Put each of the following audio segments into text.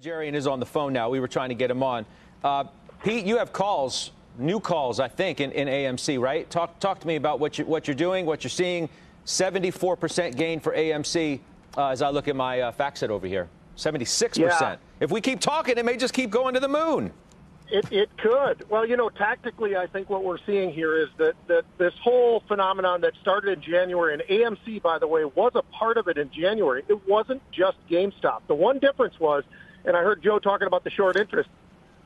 Jarian is on the phone now. We were trying to get him on. Uh, Pete, you have calls, new calls, I think, in, in AMC, right? Talk, talk to me about what, you, what you're doing, what you're seeing. 74% gain for AMC uh, as I look at my uh, FactSet over here. 76%. Yeah. If we keep talking, it may just keep going to the moon. It, it could. Well, you know, tactically, I think what we're seeing here is that, that this whole phenomenon that started in January, and AMC, by the way, was a part of it in January. It wasn't just GameStop. The one difference was and I heard Joe talking about the short interest.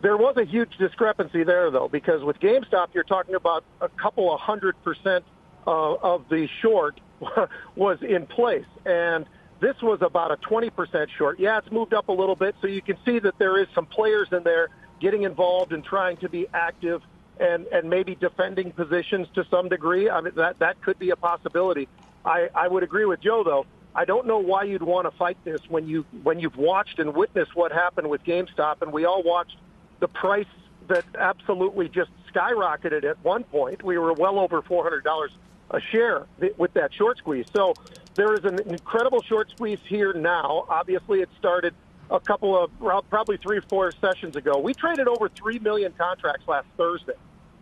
There was a huge discrepancy there, though, because with GameStop, you're talking about a couple of hundred percent uh, of the short was in place, and this was about a 20% short. Yeah, it's moved up a little bit, so you can see that there is some players in there getting involved and trying to be active and and maybe defending positions to some degree. I mean, that that could be a possibility. I I would agree with Joe though. I don't know why you'd want to fight this when you when you've watched and witnessed what happened with GameStop, and we all watched the price that absolutely just skyrocketed at one point. We were well over four hundred dollars a share with that short squeeze. So there is an incredible short squeeze here now. Obviously, it started a couple of probably three, or four sessions ago. We traded over three million contracts last Thursday,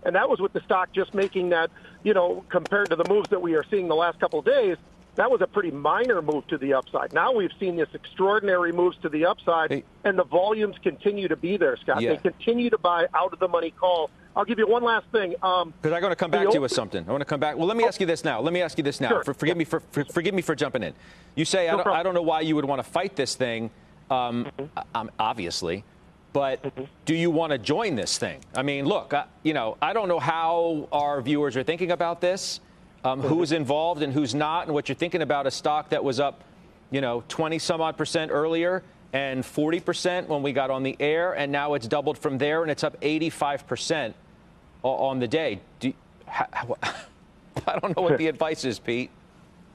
and that was with the stock just making that. You know, compared to the moves that we are seeing the last couple of days, that was a pretty minor move to the upside. Now we've seen this extraordinary moves to the upside, Hey. and the volumes continue to be there, Scott. Yeah. They continue to buy out of the money calls. I'll give you one last thing. Um, Because I'm going to come back to you with something. I want to come back. Well, let me ask you this now. Let me ask you this now. Sure. For, forgive me for, for forgive me for jumping in. You say I don't. I don't know why you would want to fight this thing. Um, Mm-hmm. um, obviously, but do you want to join this thing? I mean, look, I, you know, I don't know how our viewers are thinking about this, um, who's involved and who's not, and what you're thinking about a stock that was up, you know, 20 some odd percent earlier and 40 percent when we got on the air, and now it's doubled from there and it's up 85 percent on the day. Do, how, I don't know what the advice is, Pete.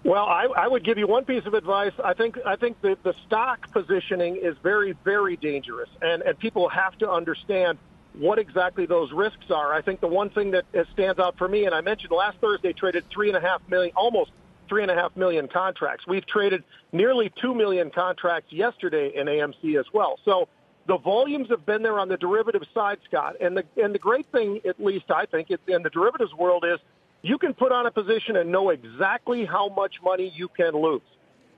Well, I, I would give you one piece of advice. I think I think the, the stock positioning is very, very dangerous, and, and people have to understand what exactly those risks are. I think the one thing that stands out for me, and I mentioned last Thursday, traded three and a half million, almost three and a half million contracts. We've traded nearly two million contracts yesterday in AMC as well. So the volumes have been there on the derivative side, Scott. And the and the great thing, at least I think, in the derivatives world is you can put on a position and know exactly how much money you can lose.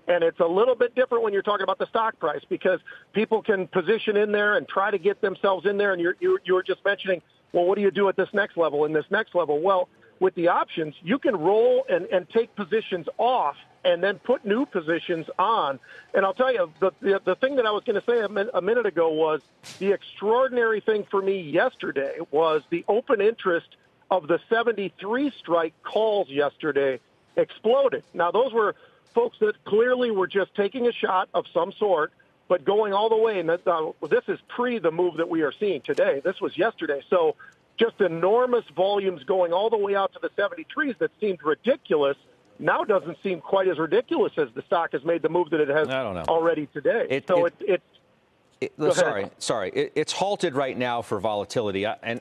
And it's a little bit different when you're talking about the stock price because people can position in there and try to get themselves in there. And you're, you're, you were just mentioning, well, what do you do at this next level and this next level? Well, with the options, you can roll and, and take positions off and then put new positions on. And I'll tell you, the, the, the thing that I was going to say a, min- a minute ago was the extraordinary thing for me yesterday was the open interest of the 73 strike calls yesterday exploded. Now, those were folks that clearly were just taking a shot of some sort, but going all the way. And that, uh, this is pre the move that we are seeing today. This was yesterday. So just enormous volumes going all the way out to the 73s that seemed ridiculous. Now doesn't seem quite as ridiculous as the stock has made the move that it has I don't know. already today. It- so it- it, it's It, sorry, sorry. It, it's halted right now for volatility, I- and